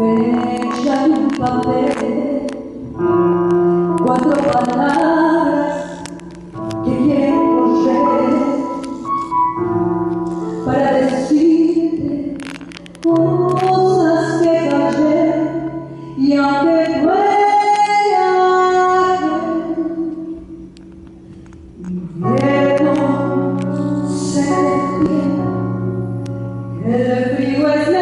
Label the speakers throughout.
Speaker 1: fecha en un papel cuatro palabras que quieren correr para decirte cosas que callé y aunque duela invierno se detiene el frío es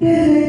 Speaker 1: Te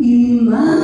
Speaker 1: Imagine.